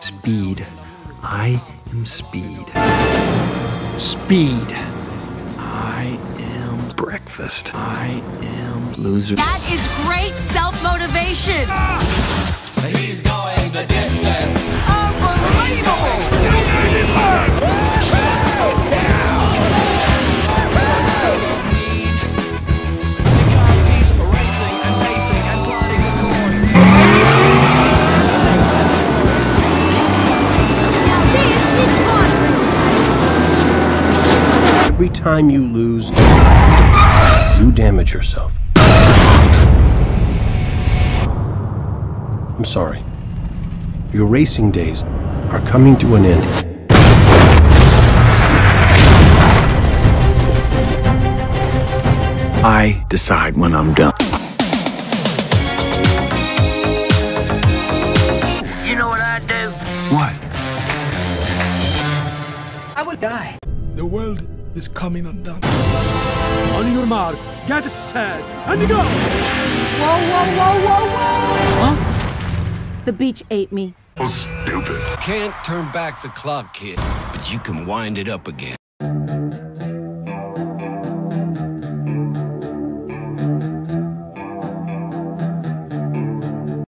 Speed. I am speed. Speed. I am breakfast. I am loser. That is great self motivation. He's Every time you lose, you damage yourself. I'm sorry. Your racing days are coming to an end. I decide when I'm done. You know what I do? What? I will die. The world is coming undone. On your mark, get set, and go! Whoa, whoa, whoa, whoa, whoa! Huh? The beach ate me. Oh, stupid. Can't turn back the clock, kid, but you can wind it up again.